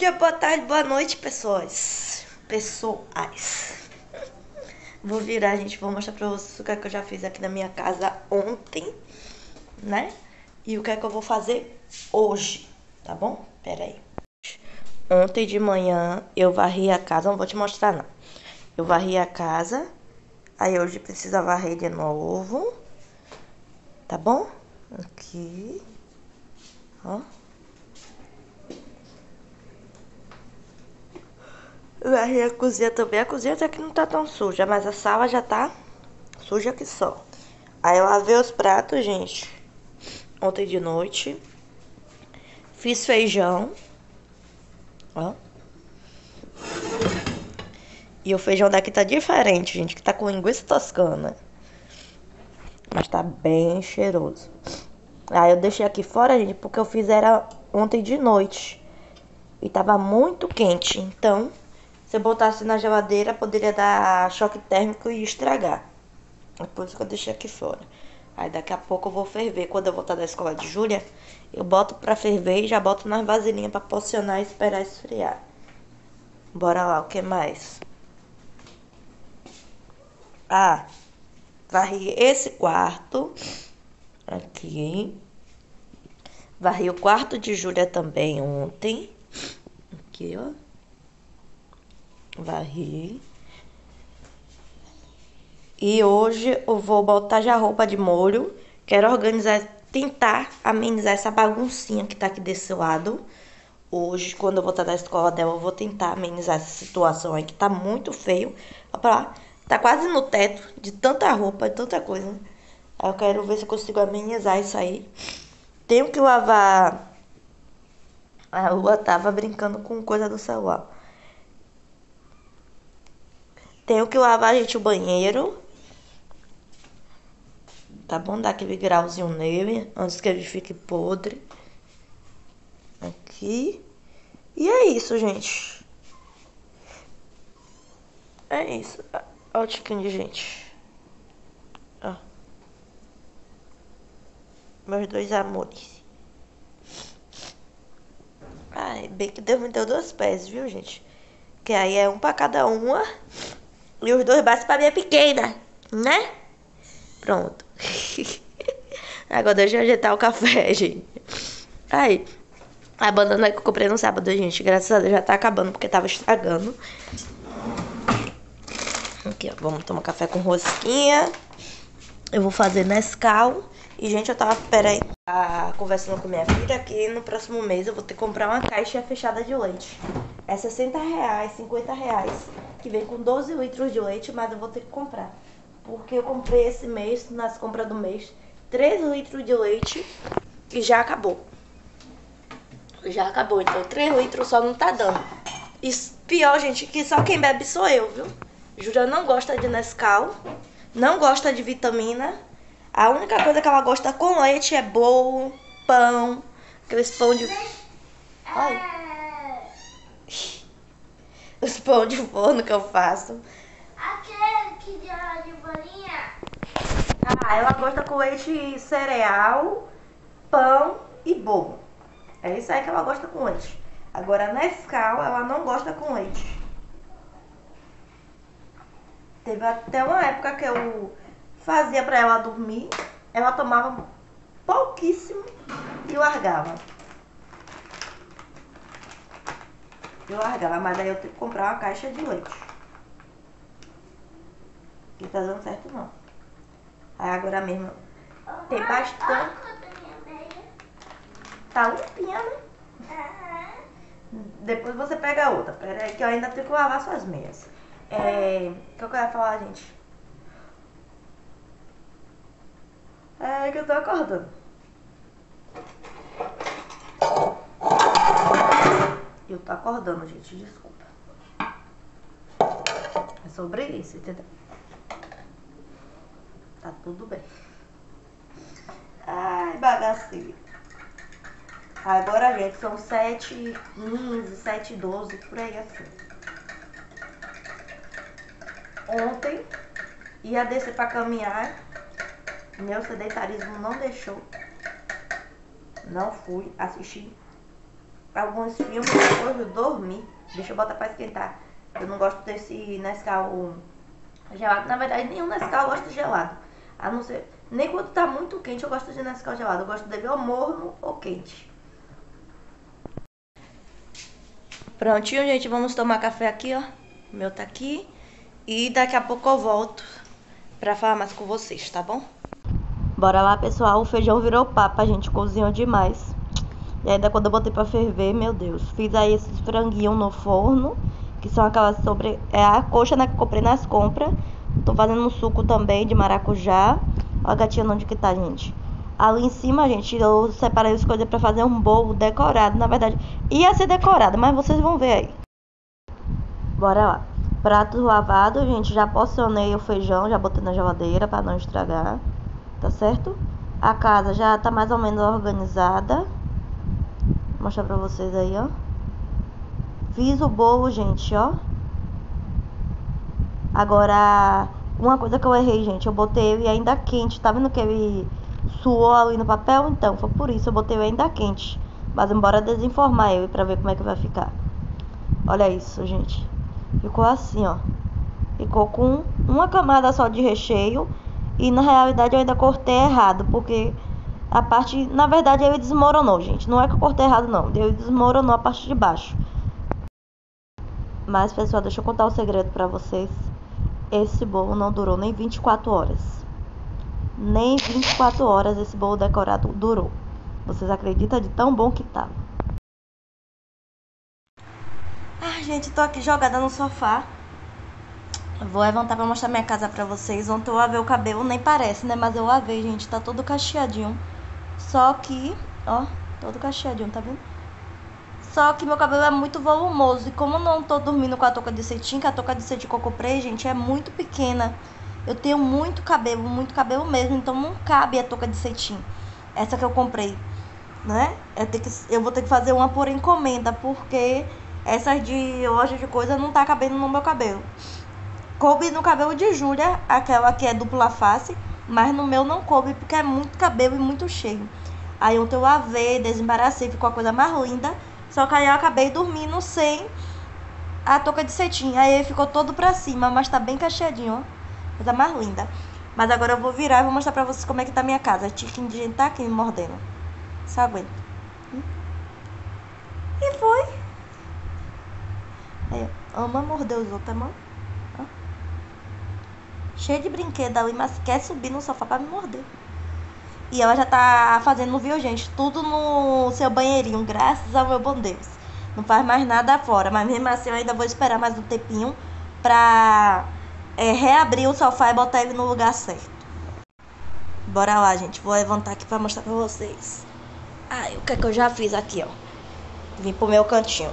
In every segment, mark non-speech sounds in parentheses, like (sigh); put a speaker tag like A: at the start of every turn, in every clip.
A: dia, boa tarde, boa noite, pessoas. Pessoais. Vou virar, gente, vou mostrar pra vocês o que, é que eu já fiz aqui na minha casa ontem, né? E o que é que eu vou fazer hoje, tá bom? Pera aí. Ontem de manhã eu varri a casa, não vou te mostrar não. Eu varri a casa, aí hoje precisa varrer de novo, tá bom? Aqui, ó. Varri a cozinha também. A cozinha até que não tá tão suja, mas a sala já tá suja que só. Aí eu lavei os pratos, gente, ontem de noite. Fiz feijão. Ó. E o feijão daqui tá diferente, gente, que tá com linguiça toscana. Mas tá bem cheiroso. Aí eu deixei aqui fora, gente, porque eu fiz era ontem de noite. E tava muito quente, então se eu botasse na geladeira, poderia dar choque térmico e estragar. É por isso que eu deixei aqui fora. Aí daqui a pouco eu vou ferver. Quando eu voltar da escola de Júlia, eu boto pra ferver e já boto nas vasilhinhas pra porcionar e esperar esfriar. Bora lá, o que mais? Ah, varri esse quarto. Aqui. Varri o quarto de Júlia também ontem. Aqui, ó varri. E hoje eu vou botar já roupa de molho. Quero organizar, tentar amenizar essa baguncinha que tá aqui desse lado. Hoje, quando eu voltar da escola dela, eu vou tentar amenizar essa situação aí que tá muito feio. Olha lá, tá quase no teto de tanta roupa, de tanta coisa. Aí eu quero ver se eu consigo amenizar isso aí. Tenho que lavar. A Lua tava brincando com coisa do celular. Tenho que lavar, gente, o banheiro. Tá bom? Dar aquele grauzinho nele, antes que ele fique podre. Aqui. E é isso, gente. É isso. Olha o tiquinho de gente. Ó. Meus dois amores. Ai, bem que Deus me deu dois pés, viu, gente? Que aí é um pra cada uma. E os dois braços pra minha pequena, né? Pronto. (laughs) Agora deixa eu ajeitar o café, (laughs) gente. Aí, a banana que eu comprei no sábado, gente, graças a Deus já tá acabando porque tava estragando. Aqui, ó, vamos tomar café com rosquinha. Eu vou fazer Nescau. E, gente, eu tava, peraí, tá conversando com minha filha que no próximo mês eu vou ter que comprar uma caixa fechada de leite. É 60 reais, 50 reais, que vem com 12 litros de leite, mas eu vou ter que comprar. Porque eu comprei esse mês, nas compras do mês, 3 litros de leite e já acabou. Já acabou, então 3 litros só não tá dando. E pior, gente, que só quem bebe sou eu, viu? Júlia não gosta de Nescau, não gosta de vitamina a única coisa que ela gosta com leite é bolo, pão, aqueles pão de. Ai. (laughs) Os pão de forno que eu faço.
B: Aquele que de, de bolinha.
A: Ah, ela gosta com leite cereal, pão e bolo. É isso aí que ela gosta com leite. Agora, Nescau, ela não gosta com leite. Teve até uma época que eu fazia para ela dormir, ela tomava pouquíssimo e largava. Eu largava, mas aí eu tenho que comprar uma caixa de leite. Que tá dando certo não. Aí agora mesmo tem bastante. Tá limpinha, né? Depois você pega outra. Pera aí que eu ainda tenho que lavar suas meias. É. O que eu quero falar, gente? É que eu tô acordando. Eu tô acordando, gente, desculpa. É sobre isso, entendeu? Tá tudo bem. Ai, bagaceiro. Agora, gente, são 7 15 7 12 por aí assim. Ontem ia descer pra caminhar meu sedentarismo não deixou. Não fui assistir alguns filmes depois eu dormir. Deixa eu botar pra esquentar. Eu não gosto desse Nescau gelado. Na verdade, nenhum Nescau eu gosto gelado. A não ser... Nem quando tá muito quente eu gosto de Nescau gelado. Eu gosto de beber ou morno ou quente. Prontinho, gente. Vamos tomar café aqui, ó. O meu tá aqui. E daqui a pouco eu volto pra falar mais com vocês, tá bom? Bora lá, pessoal. O feijão virou papo, a gente cozinhou demais. E ainda quando eu botei pra ferver, meu Deus. Fiz aí esses franguinhos no forno, que são aquelas sobre... É a coxa né, que comprei nas compras. Tô fazendo um suco também de maracujá. Olha a gatinha onde que tá, gente. Ali em cima, gente, eu separei as coisas pra fazer um bolo decorado. Na verdade, ia ser decorado, mas vocês vão ver aí. Bora lá. Prato lavado, gente. Já porcionei o feijão, já botei na geladeira pra não estragar. Tá certo? A casa já tá mais ou menos organizada. Vou mostrar pra vocês aí, ó. Fiz o bolo, gente, ó. Agora, uma coisa que eu errei, gente. Eu botei ele ainda quente. Tá vendo que ele suou ali no papel? Então, foi por isso. Eu botei ele ainda quente. Mas embora desenformar ele pra ver como é que vai ficar. Olha isso, gente. Ficou assim, ó. Ficou com uma camada só de recheio. E na realidade eu ainda cortei errado, porque a parte, na verdade ele desmoronou, gente. Não é que eu cortei errado não, ele desmoronou a parte de baixo. Mas pessoal, deixa eu contar um segredo para vocês. Esse bolo não durou nem 24 horas. Nem 24 horas esse bolo decorado durou. Vocês acreditam de tão bom que tava? Ah, gente, tô aqui jogada no sofá. Vou levantar pra mostrar minha casa pra vocês. Ontem eu lavei o cabelo, nem parece, né? Mas eu lavei, gente. Tá todo cacheadinho. Só que, ó, todo cacheadinho, tá vendo? Só que meu cabelo é muito volumoso. E como não tô dormindo com a touca de cetim, que a touca de cetim que eu comprei, gente, é muito pequena. Eu tenho muito cabelo, muito cabelo mesmo. Então não cabe a touca de cetim. Essa que eu comprei, né? Eu, que, eu vou ter que fazer uma por encomenda, porque essas de loja de coisa não tá cabendo no meu cabelo. Coube no cabelo de Júlia, aquela que é dupla face, mas no meu não coube porque é muito cabelo e muito cheio. Aí ontem eu lavei, desembaracei, ficou a coisa mais linda. Só que aí eu acabei dormindo sem a touca de cetim. Aí ele ficou todo pra cima, mas tá bem cacheadinho, ó. Coisa mais linda. Mas agora eu vou virar e vou mostrar pra vocês como é que tá a minha casa. Tiquinho de gente tá aqui me mordendo. Só aguenta. E foi. Aí, ama morder os outros, mano cheia de brinquedo ali, mas quer subir no sofá pra me morder. E ela já tá fazendo, viu, gente? Tudo no seu banheirinho, graças ao meu bom Deus. Não faz mais nada fora, mas mesmo assim eu ainda vou esperar mais um tempinho pra é, reabrir o sofá e botar ele no lugar certo. Bora lá, gente. Vou levantar aqui pra mostrar pra vocês. Ai, o que é que eu já fiz aqui, ó. Vim pro meu cantinho.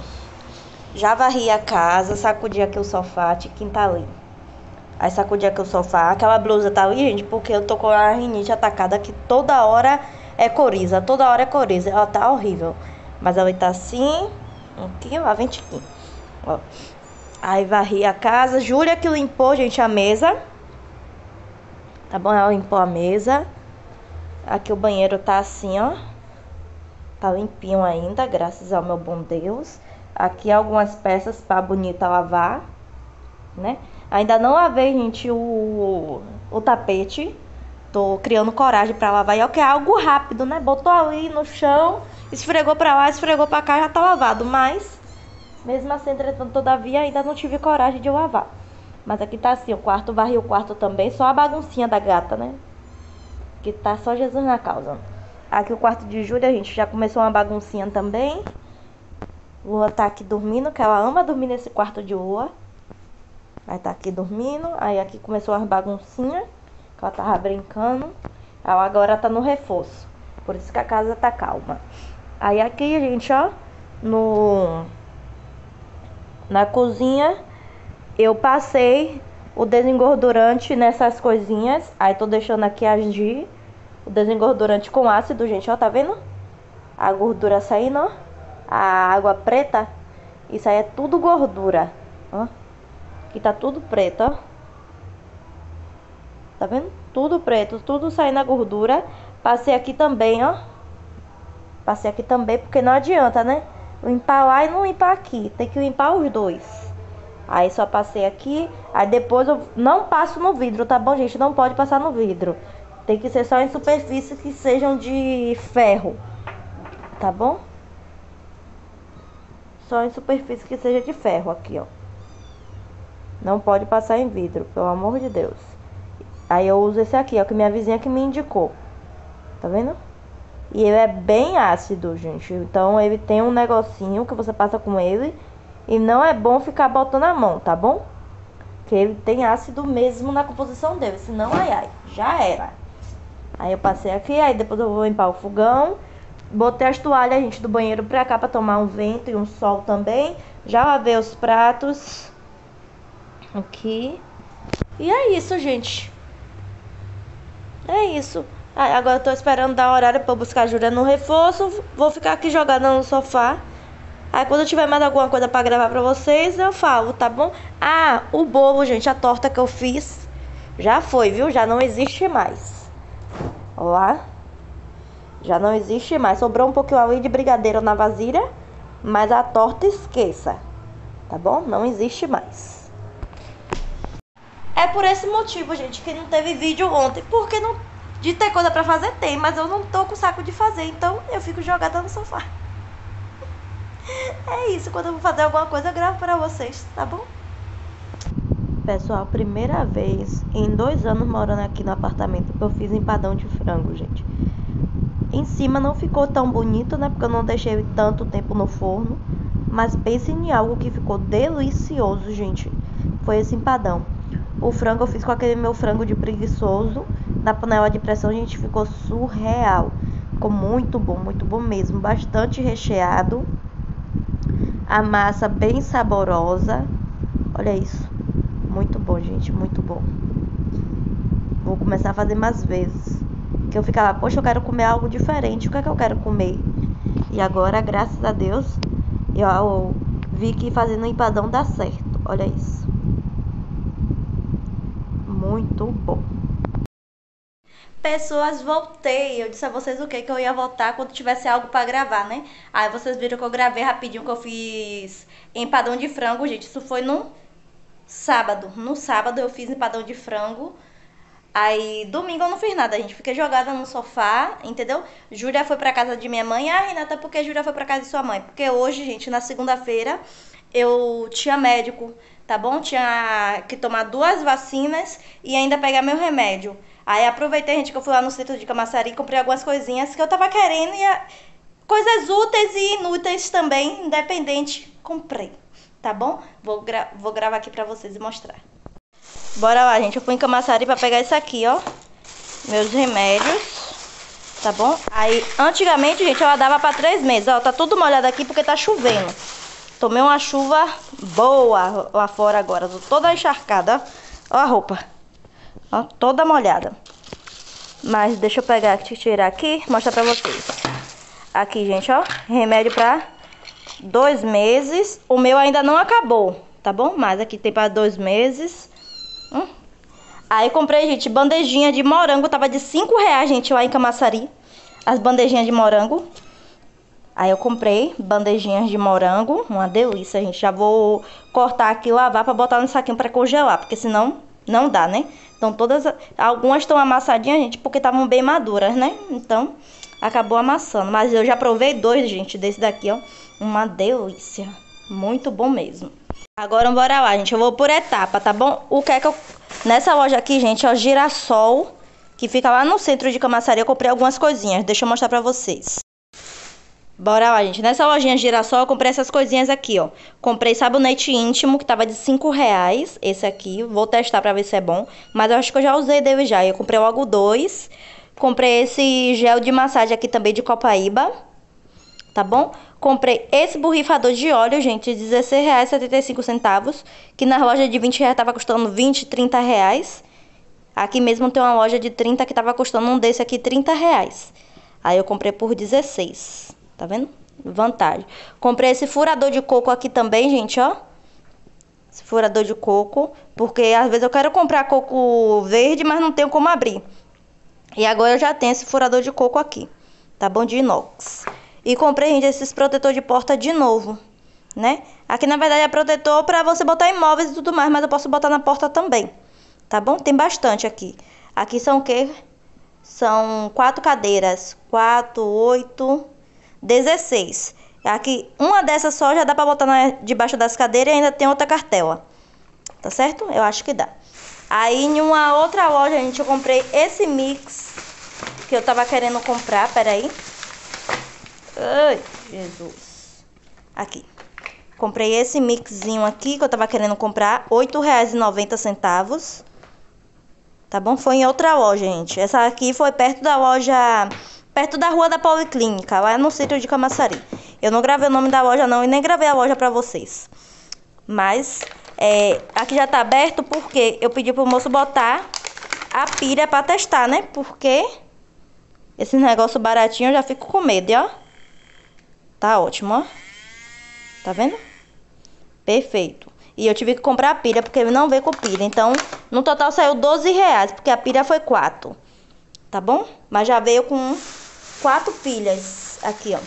A: Já varri a casa, sacudi aqui o sofá, tiquinho tá ali. Aí sacudi aqui o sofá. Aquela blusa tá ali, gente, porque eu tô com a rinite atacada que toda hora é coriza. Toda hora é coriza. Ela tá horrível. Mas ela tá assim. Aqui, ó, vem aqui. Ó. Aí varri a casa. Júlia que limpou, gente, a mesa. Tá bom? Ela limpou a mesa. Aqui o banheiro tá assim, ó. Tá limpinho ainda, graças ao meu bom Deus. Aqui algumas peças pra bonita lavar, né? Ainda não lavei, gente, o, o tapete. Tô criando coragem para lavar. E é o que é algo rápido, né? Botou ali no chão, esfregou para lá, esfregou para cá, já tá lavado. Mas, mesmo assim, entretanto, todavia, ainda não tive coragem de lavar. Mas aqui tá assim, o quarto, varri o quarto também. Só a baguncinha da gata, né? Que tá só Jesus na causa. Aqui o quarto de Júlia, a gente já começou uma baguncinha também. Lua tá aqui dormindo, que ela ama dormir nesse quarto de Lua. Aí tá aqui dormindo. Aí aqui começou as baguncinhas. Que ela tava brincando. Ela agora tá no reforço. Por isso que a casa tá calma. Aí aqui, gente, ó. No... Na cozinha. Eu passei o desengordurante nessas coisinhas. Aí tô deixando aqui agir. O desengordurante com ácido, gente, ó. Tá vendo? A gordura saindo, ó. A água preta. Isso aí é tudo gordura. Ó. Aqui tá tudo preto, ó. Tá vendo? Tudo preto, tudo saindo a gordura. Passei aqui também, ó. Passei aqui também, porque não adianta, né? limpar lá e não limpar aqui. Tem que limpar os dois. Aí só passei aqui, aí depois eu não passo no vidro, tá bom, gente? Não pode passar no vidro. Tem que ser só em superfícies que sejam de ferro, tá bom? Só em superfície que seja de ferro aqui, ó. Não pode passar em vidro, pelo amor de Deus. Aí eu uso esse aqui, ó, que minha vizinha que me indicou. Tá vendo? E ele é bem ácido, gente. Então ele tem um negocinho que você passa com ele. E não é bom ficar botando a mão, tá bom? Porque ele tem ácido mesmo na composição dele. Senão, ai ai, já era. Aí eu passei aqui, aí depois eu vou limpar o fogão. Botei as toalhas, gente, do banheiro pra cá pra tomar um vento e um sol também. Já lavei os pratos. Aqui. E é isso, gente. É isso. agora eu tô esperando dar horário pra buscar a Júlia no reforço. Vou ficar aqui jogada no sofá. Aí quando eu tiver mais alguma coisa pra gravar pra vocês, eu falo, tá bom? Ah, o bolo, gente, a torta que eu fiz já foi, viu? Já não existe mais. Ó lá. Já não existe mais. Sobrou um pouquinho ali de brigadeiro na vasilha, mas a torta esqueça. Tá bom? Não existe mais. É por esse motivo, gente, que não teve vídeo ontem. Porque não, de ter coisa pra fazer, tem. Mas eu não tô com saco de fazer. Então eu fico jogada no sofá. (laughs) É isso. Quando eu vou fazer alguma coisa, eu gravo pra vocês, tá bom? Pessoal, primeira vez em dois anos morando aqui no apartamento que eu fiz empadão de frango, gente. Em cima não ficou tão bonito, né? Porque eu não deixei tanto tempo no forno. Mas pense em algo que ficou delicioso, gente. Foi esse empadão. O frango eu fiz com aquele meu frango de preguiçoso. Na panela de pressão, gente, ficou surreal. Ficou muito bom, muito bom mesmo. Bastante recheado. A massa bem saborosa. Olha isso. Muito bom, gente, muito bom. Vou começar a fazer mais vezes. Que eu ficava, poxa, eu quero comer algo diferente. O que é que eu quero comer? E agora, graças a Deus, eu vi que fazendo empadão dá certo. Olha isso muito bom. Pessoas, voltei. Eu disse a vocês o que que eu ia voltar quando tivesse algo para gravar, né? Aí vocês viram que eu gravei rapidinho que eu fiz empadão de frango, gente. Isso foi no sábado. No sábado eu fiz empadão de frango. Aí, domingo eu não fiz nada, a gente. Fiquei jogada no sofá, entendeu? Júlia foi pra casa de minha mãe. Ah, Renata, por que Júlia foi pra casa de sua mãe? Porque hoje, gente, na segunda-feira, eu tinha médico tá bom? Tinha que tomar duas vacinas e ainda pegar meu remédio. Aí aproveitei, gente, que eu fui lá no centro de Camaçari e comprei algumas coisinhas que eu tava querendo e a... coisas úteis e inúteis também, independente, comprei. Tá bom? Vou, gra... Vou gravar aqui pra vocês e mostrar. Bora lá, gente. Eu fui em Camaçari pra pegar isso aqui, ó. Meus remédios. Tá bom? Aí, antigamente, gente, ela dava pra três meses. Ó, tá tudo molhado aqui porque tá chovendo. Tomei uma chuva boa lá fora agora. Tô toda encharcada. Ó a roupa. Ó, toda molhada. Mas deixa eu pegar tirar aqui, mostrar pra vocês. Aqui, gente, ó. Remédio pra dois meses. O meu ainda não acabou, tá bom? Mas aqui tem pra dois meses. Hum. Aí comprei, gente, bandejinha de morango. Tava de cinco reais, gente, lá em Camaçari. As bandejinhas de morango. Aí eu comprei bandejinhas de morango, uma delícia, gente. Já vou cortar aqui, lavar para botar no saquinho para congelar, porque senão não dá, né? Então todas, algumas estão amassadinhas, gente, porque estavam bem maduras, né? Então acabou amassando. Mas eu já provei dois, gente, desse daqui, ó. Uma delícia. Muito bom mesmo. Agora bora lá, gente. Eu vou por etapa, tá bom? O que é que eu... Nessa loja aqui, gente, ó, girassol, que fica lá no centro de Camaçaria, eu comprei algumas coisinhas. Deixa eu mostrar pra vocês. Bora lá, gente. Nessa lojinha Girassol eu comprei essas coisinhas aqui, ó. Comprei sabonete íntimo, que tava de 5 reais. Esse aqui. Vou testar pra ver se é bom. Mas eu acho que eu já usei dele já. Eu comprei logo dois. Comprei esse gel de massagem aqui também de Copaíba. Tá bom? Comprei esse borrifador de óleo, gente, de R$16,75. Que na loja de 20 reais tava custando 20, 30 reais. Aqui mesmo tem uma loja de 30 que tava custando um desse aqui 30 reais. Aí eu comprei por 16. Tá vendo? Vantagem. Comprei esse furador de coco aqui também, gente, ó. Esse furador de coco. Porque às vezes eu quero comprar coco verde, mas não tenho como abrir. E agora eu já tenho esse furador de coco aqui. Tá bom? De inox. E comprei, gente, esses protetor de porta de novo, né? Aqui, na verdade, é protetor para você botar imóveis e tudo mais, mas eu posso botar na porta também, tá bom? Tem bastante aqui. Aqui são o quê? São quatro cadeiras. Quatro, oito, dezesseis. Aqui, uma dessas só já dá pra botar na, debaixo das cadeiras e ainda tem outra cartela. Tá certo? Eu acho que dá. Aí, em uma outra loja, gente, eu comprei esse mix que eu tava querendo comprar. Peraí. Ai, Jesus. Aqui. Comprei esse mixinho aqui que eu tava querendo comprar. R$ 8,90. Tá bom? Foi em outra loja, gente. Essa aqui foi perto da loja... Perto da rua da Policlínica, lá no centro de Camaçari. Eu não gravei o nome da loja, não. E nem gravei a loja pra vocês. Mas... É, aqui já tá aberto porque eu pedi pro moço botar a pilha pra testar, né? Porque esse negócio baratinho eu já fico com medo, ó. Tá ótimo, ó. Tá vendo? Perfeito. E eu tive que comprar a pilha, porque ele não veio com pilha. Então, no total saiu 12 reais, porque a pilha foi 4. Tá bom? Mas já veio com 4 pilhas aqui, ó.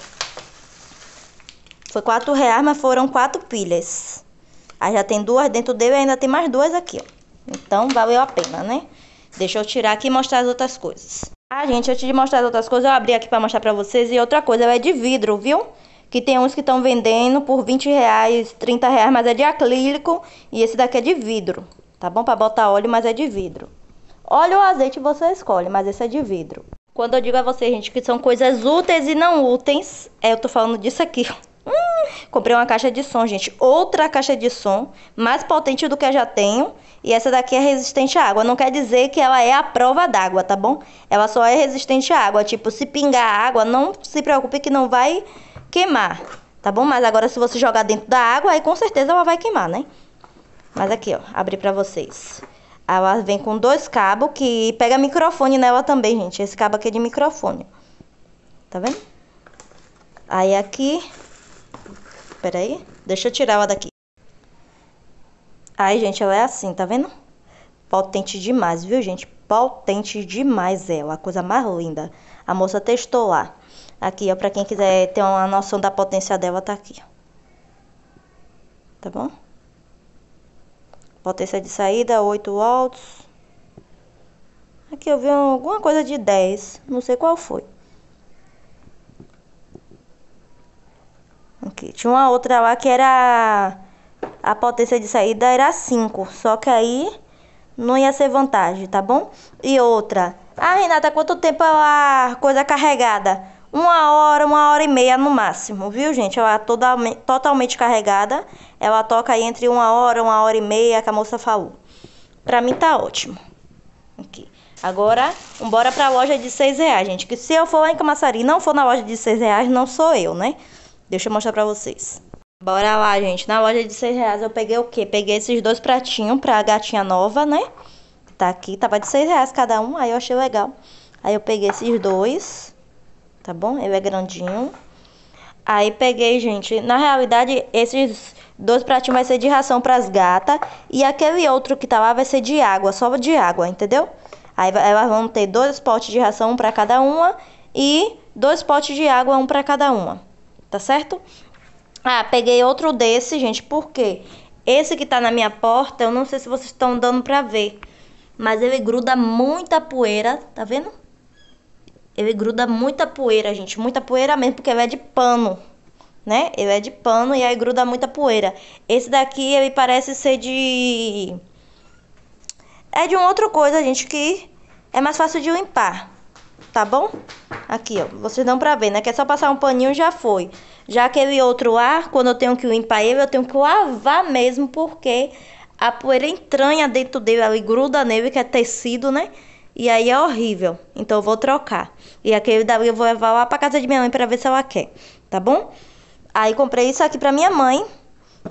A: Foi 4 reais, mas foram 4 pilhas. Aí já tem duas dentro dele e ainda tem mais duas aqui, ó. Então, valeu a pena, né? Deixa eu tirar aqui e mostrar as outras coisas. Ah, gente, antes de mostrar as outras coisas, eu abri aqui pra mostrar pra vocês. E outra coisa, ela é de vidro, viu? Que tem uns que estão vendendo por 20 reais, 30 reais, mas é de acrílico. E esse daqui é de vidro, tá bom? Pra botar óleo, mas é de vidro. Óleo ou azeite você escolhe, mas esse é de vidro. Quando eu digo a vocês, gente, que são coisas úteis e não úteis, é, eu tô falando disso aqui, (laughs) hum, comprei uma caixa de som, gente. Outra caixa de som, mais potente do que eu já tenho. E essa daqui é resistente à água. Não quer dizer que ela é a prova d'água, tá bom? Ela só é resistente à água. Tipo, se pingar água, não se preocupe que não vai queimar, tá bom? Mas agora se você jogar dentro da água, aí com certeza ela vai queimar, né? Mas aqui, ó, abri pra vocês. Ela vem com dois cabos que pega microfone nela também, gente. Esse cabo aqui é de microfone. Tá vendo? Aí aqui... Pera aí. Deixa eu tirar ela daqui. Aí, gente, ela é assim, tá vendo? Potente demais, viu, gente? Potente demais ela. A coisa mais linda. A moça testou lá. Aqui, ó, pra quem quiser ter uma noção da potência dela, tá aqui. Tá bom? Potência de saída, 8 volts. Aqui eu vi alguma coisa de 10, não sei qual foi. Aqui, tinha uma outra lá que era... A potência de saída era 5, só que aí não ia ser vantagem, tá bom? E outra... Ah, Renata, quanto tempo a coisa carregada? Uma hora, uma hora e meia no máximo, viu, gente? Ela toda, totalmente carregada. Ela toca aí entre uma hora, uma hora e meia, que a moça falou. Pra mim tá ótimo. Aqui. Agora, bora pra loja de seis reais, gente. Que se eu for lá em Camaçari e não for na loja de seis reais, não sou eu, né? Deixa eu mostrar pra vocês. Bora lá, gente. Na loja de seis reais eu peguei o quê? Peguei esses dois pratinhos pra gatinha nova, né? Tá aqui, tava de seis reais cada um, aí eu achei legal. Aí eu peguei esses dois tá bom? Ele é grandinho. Aí peguei, gente, na realidade, esses dois pratinhos vai ser de ração para as gatas e aquele outro que tá lá vai ser de água, só de água, entendeu? Aí elas vão ter dois potes de ração, um para cada uma e dois potes de água, um para cada uma. Tá certo? Ah, peguei outro desse, gente, porque esse que tá na minha porta, eu não sei se vocês estão dando para ver, mas ele gruda muita poeira, tá vendo? Ele gruda muita poeira, gente. Muita poeira mesmo, porque ele é de pano. Né? Ele é de pano e aí gruda muita poeira. Esse daqui, ele parece ser de... É de uma outra coisa, gente, que é mais fácil de limpar. Tá bom? Aqui, ó. Vocês dão pra ver, né? Que é só passar um paninho já foi. Já aquele outro ar, quando eu tenho que limpar ele, eu tenho que lavar mesmo, porque a poeira entranha dentro dele, ela gruda nele, que é tecido, né? E aí é horrível. Então eu vou trocar. E aquele dali eu vou levar lá pra casa de minha mãe para ver se ela quer. Tá bom? Aí comprei isso aqui pra minha mãe.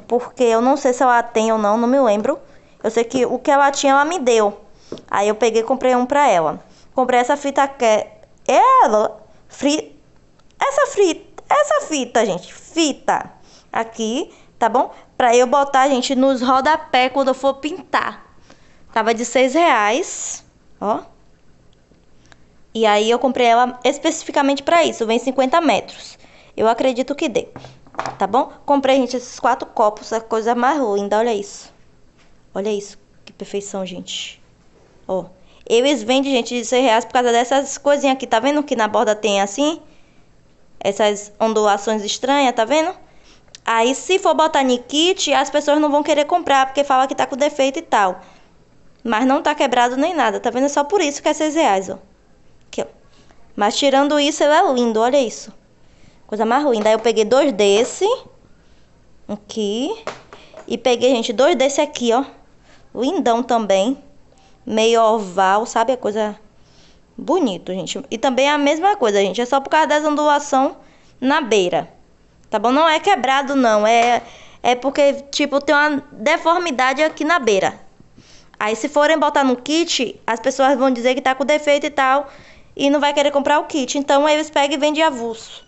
A: Porque eu não sei se ela tem ou não, não me lembro. Eu sei que o que ela tinha, ela me deu. Aí eu peguei e comprei um pra ela. Comprei essa fita que é. Ela. Fri... Essa fita. Essa fita, gente. Fita. Aqui, tá bom? Pra eu botar, gente, nos rodapé quando eu for pintar. Tava de seis reais. Ó. E aí eu comprei ela especificamente para isso, vem 50 metros. Eu acredito que dê. Tá bom? Comprei, gente, esses quatro copos. A coisa mais linda. Olha isso. Olha isso. Que perfeição, gente. Ó. Eles vendem, gente, de 100 reais por causa dessas coisinhas aqui. Tá vendo que na borda tem assim? Essas ondulações estranhas, tá vendo? Aí, se for botar no kit, as pessoas não vão querer comprar, porque fala que tá com defeito e tal. Mas não tá quebrado nem nada, tá vendo? É só por isso que é 6 reais, ó. Aqui, ó. Mas tirando isso, ele é lindo, olha isso. Coisa mais linda. Aí eu peguei dois desse. Aqui. E peguei, gente, dois desse aqui, ó. Lindão também. Meio oval, sabe? A coisa bonito, gente. E também é a mesma coisa, gente. É só por causa das ondulação na beira. Tá bom? Não é quebrado, não. É, é porque, tipo, tem uma deformidade aqui na beira. Aí, se forem botar no kit, as pessoas vão dizer que tá com defeito e tal. E não vai querer comprar o kit. Então, eles pegam e vendem avulso.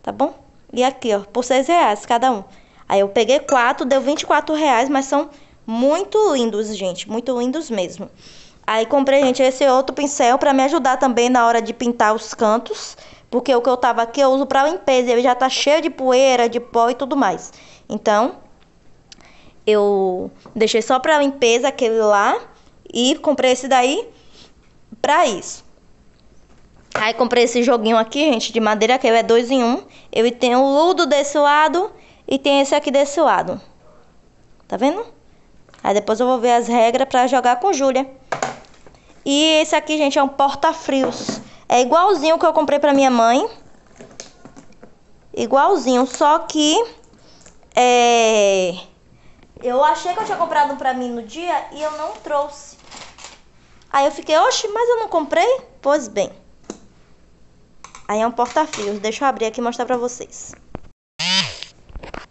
A: Tá bom? E aqui, ó, por 6 reais cada um. Aí, eu peguei quatro, deu 24 reais, mas são muito lindos, gente. Muito lindos mesmo. Aí, comprei, gente, esse outro pincel pra me ajudar também na hora de pintar os cantos. Porque o que eu tava aqui eu uso pra limpeza. Ele já tá cheio de poeira, de pó e tudo mais. Então, eu deixei só pra limpeza aquele lá e comprei esse daí pra isso. Aí comprei esse joguinho aqui, gente, de madeira, que ele é dois em um. Ele tem o ludo desse lado e tem esse aqui desse lado. Tá vendo? Aí depois eu vou ver as regras pra jogar com Júlia. E esse aqui, gente, é um porta-frios. É igualzinho que eu comprei pra minha mãe. Igualzinho, só que... É... Eu achei que eu tinha comprado pra mim no dia e eu não trouxe. Aí eu fiquei, oxe, mas eu não comprei? Pois bem. Aí é um porta-fios. Deixa eu abrir aqui e mostrar pra vocês.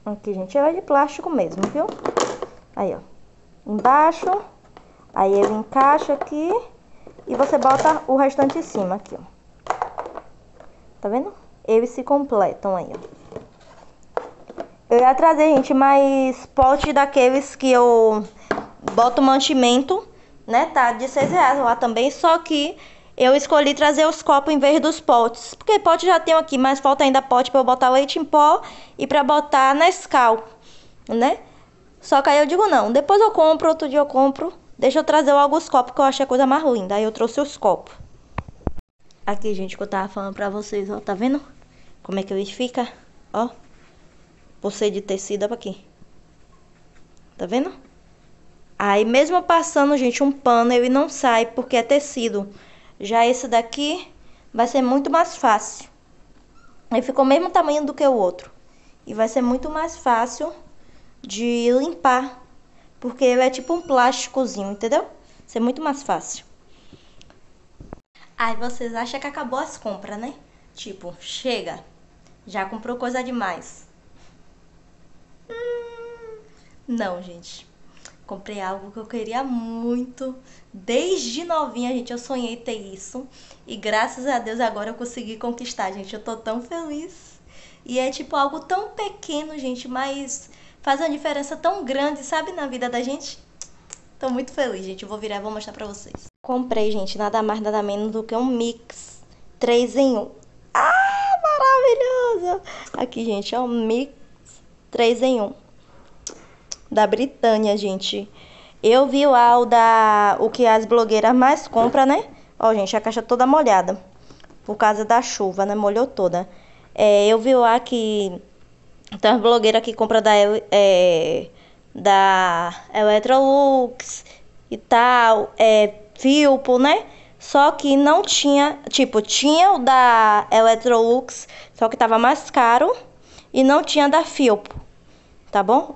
A: Aqui, gente, é de plástico mesmo, viu? Aí, ó. Embaixo. Aí ele encaixa aqui. E você bota o restante em cima aqui, ó. Tá vendo? Eles se completam aí, ó. Eu ia trazer, gente, mais pote daqueles que eu boto mantimento, né? Tá de 6 reais lá também, só que eu escolhi trazer os copos em vez dos potes. Porque pote já tenho aqui, mas falta ainda pote pra eu botar leite em pó e pra botar Nescau, né? Só que aí eu digo, não, depois eu compro, outro dia eu compro. Deixa eu trazer logo os copos, que eu achei a coisa mais linda. Aí eu trouxe os copos. Aqui, gente, que eu tava falando pra vocês, ó. Tá vendo? Como é que eles ficam? Ó. Você de tecido aqui. Tá vendo? Aí mesmo passando, gente, um pano, ele não sai porque é tecido. Já esse daqui vai ser muito mais fácil. Ele ficou o mesmo tamanho do que o outro. E vai ser muito mais fácil de limpar. Porque ele é tipo um plásticozinho, entendeu? Vai ser muito mais fácil. Aí vocês acham que acabou as compras, né? Tipo, chega. Já comprou coisa demais. Hum, não, gente. Comprei algo que eu queria muito. Desde novinha, gente, eu sonhei ter isso. E graças a Deus agora eu consegui conquistar, gente. Eu tô tão feliz. E é tipo algo tão pequeno, gente, mas faz uma diferença tão grande, sabe, na vida da gente. Tô muito feliz, gente. Eu vou virar e vou mostrar pra vocês. Comprei, gente, nada mais, nada menos do que um mix 3 em 1. Ah, maravilhoso! Aqui, gente, é um mix 3 em 1. Da Britânia, gente. Eu vi lá o da o que as blogueiras mais compram, né? Ó, gente, a caixa toda molhada. Por causa da chuva, né? Molhou toda. É, eu vi lá que tem as blogueiras que compram da, é, da Electrolux e tal, é, Filpo, né? Só que não tinha, tipo, tinha o da Electrolux, só que tava mais caro e não tinha da Filpo tá bom?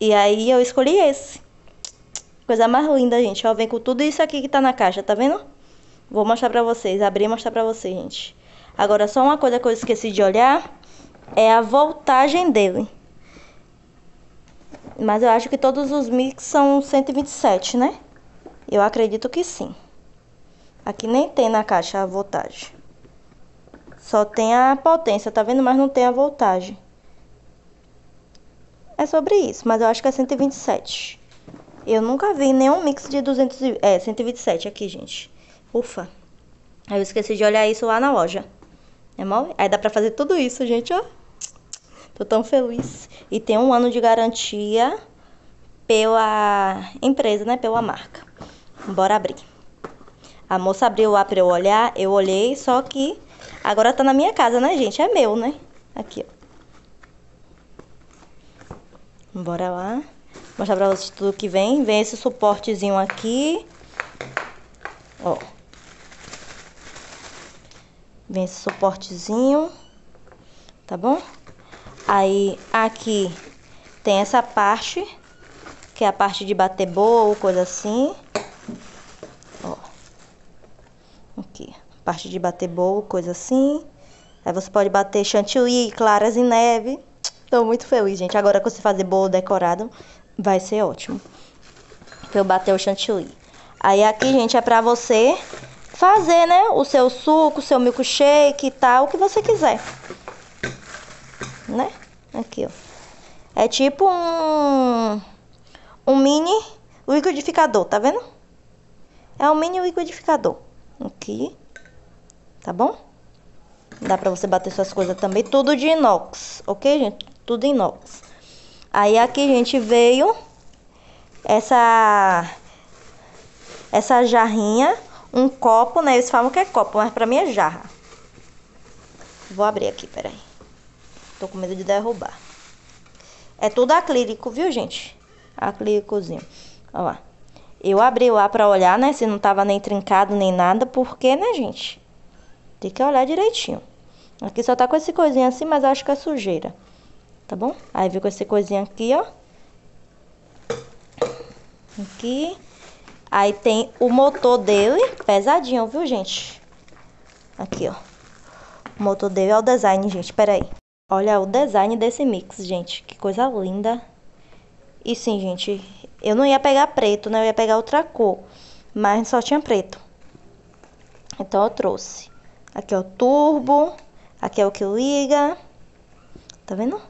A: E aí eu escolhi esse. Coisa mais linda, gente. Ó, vem com tudo isso aqui que tá na caixa, tá vendo? Vou mostrar pra vocês, abrir e mostrar pra vocês, gente. Agora, só uma coisa que eu esqueci de olhar é a voltagem dele. Mas eu acho que todos os mix são 127, né? Eu acredito que sim. Aqui nem tem na caixa a voltagem. Só tem a potência, tá vendo? Mas não tem a voltagem. É sobre isso, mas eu acho que é 127. Eu nunca vi nenhum mix de 200, é, 127 aqui, gente. Ufa. Aí eu esqueci de olhar isso lá na loja. É mal? Aí dá pra fazer tudo isso, gente, ó. Tô tão feliz. E tem um ano de garantia pela empresa, né? Pela marca. Bora abrir. A moça abriu lá pra eu olhar, eu olhei, só que agora tá na minha casa, né, gente? É meu, né? Aqui, ó. Bora lá. Mostrar pra vocês tudo que vem. Vem esse suportezinho aqui. Ó. Vem esse suportezinho. Tá bom? Aí, aqui tem essa parte, que é a parte de bater boa, coisa assim. Ó. Aqui, parte de bater boa, coisa assim. Aí você pode bater chantilly, claras em neve. Tô muito feliz, gente. Agora que você fazer bolo decorado, vai ser ótimo. Pra eu bater o chantilly. Aí aqui, gente, é pra você fazer, né? O seu suco, o seu milkshake e tal, o que você quiser. Né? Aqui, ó. É tipo um... Um mini liquidificador, tá vendo? É um mini liquidificador. Aqui. Tá bom? Dá pra você bater suas coisas também. Tudo de inox, ok, gente? Tudo inox. Aí aqui, gente, veio essa... Essa jarrinha. Um copo, né? Eles falam que é copo, mas pra mim é jarra. Vou abrir aqui, peraí. Tô com medo de derrubar. É tudo acrílico, viu, gente? Acrílicozinho. Olha lá. Eu abri lá pra olhar, né? Se não tava nem trincado nem nada. Porque, né, gente? Tem que olhar direitinho. Aqui só tá com esse coisinha assim, mas acho que é sujeira. Tá bom? Aí veio com esse coisinha aqui, ó. Aqui. Aí tem o motor dele, pesadinho, viu, gente? Aqui, ó. O motor dele é o design, gente. Pera aí. Olha o design desse mix, gente. Que coisa linda. E sim, gente. Eu não ia pegar preto, né? Eu ia pegar outra cor. Mas só tinha preto. Então eu trouxe. Aqui é o turbo. Aqui é o que liga. Tá vendo?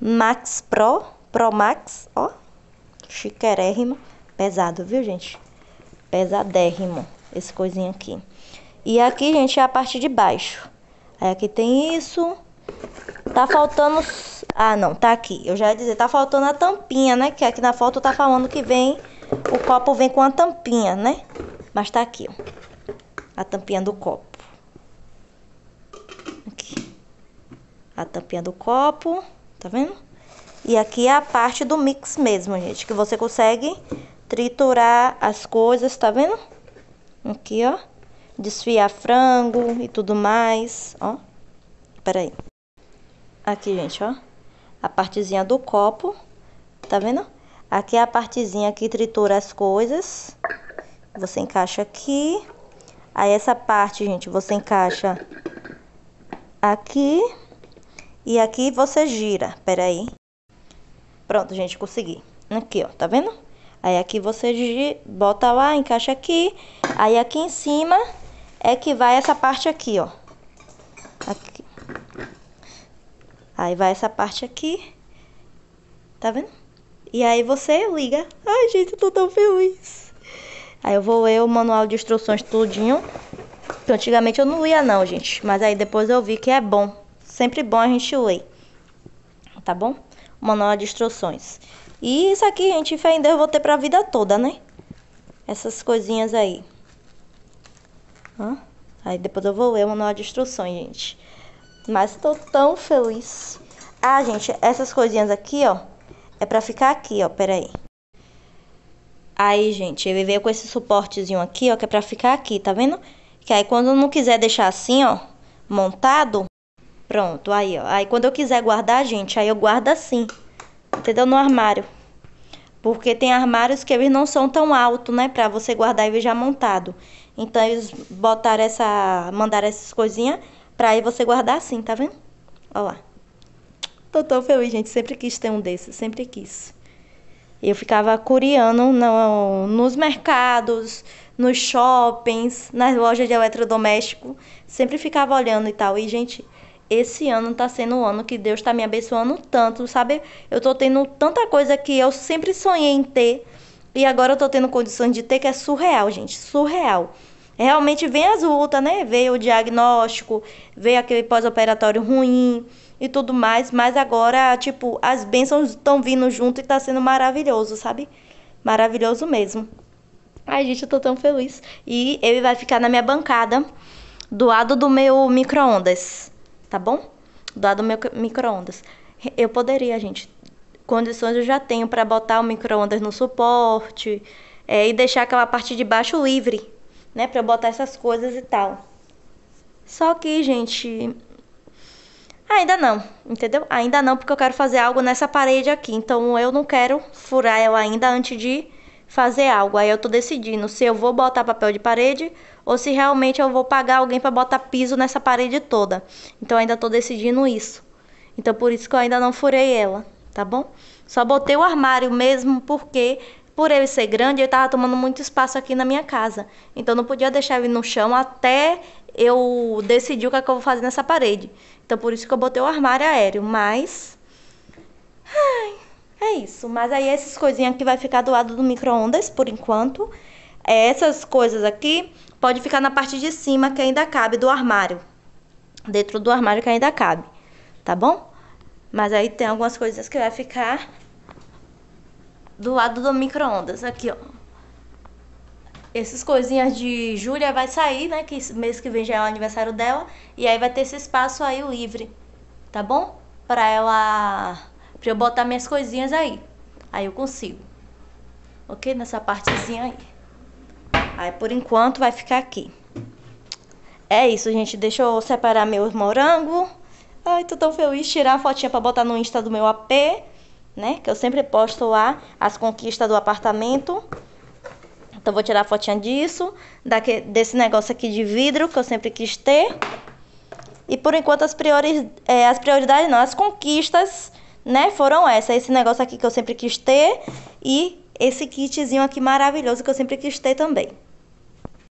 A: Max Pro. Pro Max, ó. Chiquerérrimo. Pesado, viu, gente? Pesadérrimo. Esse coisinho aqui. E aqui, gente, é a parte de baixo. Aí aqui tem isso. Tá faltando... Ah, não, tá aqui. Eu já ia dizer, tá faltando a tampinha, né? Que aqui na foto tá falando que vem... O copo vem com a tampinha, né? Mas tá aqui, ó. A tampinha do copo. Aqui. A tampinha do copo. Tá vendo? E aqui é a parte do mix mesmo, gente. Que você consegue triturar as coisas, tá vendo? Aqui, ó. Desfiar frango e tudo mais, ó. Peraí. Aqui, gente, ó. A partezinha do copo. Tá vendo? Aqui é a partezinha que tritura as coisas. Você encaixa aqui. Aí essa parte, gente, você encaixa aqui. E aqui você gira. Peraí. Pronto, gente, consegui. Aqui, ó, tá vendo? Aí aqui você bota lá, encaixa aqui. Aí aqui em cima é que vai essa parte aqui, ó. Aqui. Aí vai essa parte aqui. Tá vendo? E aí você liga. Ai, gente, eu tô tão feliz. Aí eu vou ler o manual de instruções tudinho. Que antigamente eu não lia não, gente. Mas aí depois eu vi que é bom. Sempre bom a gente ler. Tá bom? Manual de instruções. E isso aqui, gente, fé em Deus, eu vou ter pra vida toda, né? Essas coisinhas aí. Ó. Aí depois eu vou ler o manual de instruções, gente. Mas tô tão feliz. Ah, gente, essas coisinhas aqui, ó. É pra ficar aqui, ó. Pera aí. Aí, gente, ele veio com esse suportezinho aqui, ó. Que é pra ficar aqui, tá vendo? Que aí quando não quiser deixar assim, ó. Montado. Pronto, aí, ó. Aí quando eu quiser guardar, gente, aí eu guardo assim entendeu? No armário. Porque tem armários que eles não são tão altos, né? Pra você guardar ele já montado. Então, eles botaram essa... Mandaram essas coisinhas pra aí você guardar assim, tá vendo? Olha lá. Tô tão feliz, gente. Sempre quis ter um desses. Sempre quis. Eu ficava curiando no, nos mercados, nos shoppings, nas lojas de eletrodoméstico. Sempre ficava olhando e tal. E, gente esse ano tá sendo um ano que Deus tá me abençoando tanto, sabe? Eu tô tendo tanta coisa que eu sempre sonhei em ter e agora eu tô tendo condições de ter que é surreal, gente, surreal. Realmente vem as lutas, né? Veio o diagnóstico, veio aquele pós-operatório ruim e tudo mais, mas agora, tipo, as bênçãos estão vindo junto e tá sendo maravilhoso, sabe? Maravilhoso mesmo. Ai, gente, eu tô tão feliz. E ele vai ficar na minha bancada, do lado do meu micro-ondas, tá bom? Do lado do meu micro-ondas. Eu poderia, gente, condições eu já tenho para botar o micro-ondas no suporte é, e deixar aquela parte de baixo livre, né? Eu botar essas coisas e tal. Só que, gente, ainda não, entendeu? Ainda não, porque eu quero fazer algo nessa parede aqui. Então eu não quero furar ela ainda antes de fazer algo. Aí eu tô decidindo se eu vou botar papel de parede ou se realmente eu vou pagar alguém para botar piso nessa parede toda. Então ainda tô decidindo isso. Então por isso que eu ainda não furei ela, tá bom? Só botei o armário mesmo porque por ele ser grande, ele tava tomando muito espaço aqui na minha casa. Então não podia deixar ele no chão até eu decidir o que, é que eu vou fazer nessa parede. Então por isso que eu botei o armário aéreo, mas Ai, é isso. Mas aí essas coisinhas aqui vai ficar do lado do micro-ondas por enquanto. Essas coisas aqui pode ficar na parte de cima que ainda cabe do armário. Dentro do armário que ainda cabe, tá bom? Mas aí tem algumas coisas que vai ficar do lado do micro-ondas. Aqui, ó. Essas coisinhas de Júlia vai sair, né? Que mês que vem já é o aniversário dela. E aí vai ter esse espaço aí livre, tá bom? Pra ela. Pra eu botar minhas coisinhas aí. Aí eu consigo. Ok? Nessa partezinha aí. Aí por enquanto vai ficar aqui. É isso, gente. Deixa eu separar meus morangos. Ai, tô tão feliz. Tirar a fotinha pra botar no Insta do meu AP né? Que eu sempre posto lá as conquistas do apartamento. Então vou tirar a fotinha disso, daqui, desse negócio aqui de vidro que eu sempre quis ter. E por enquanto as, priori, é, as prioridades não, as conquistas, né, foram essas. Esse negócio aqui que eu sempre quis ter e esse kitzinho aqui maravilhoso que eu sempre quis ter também.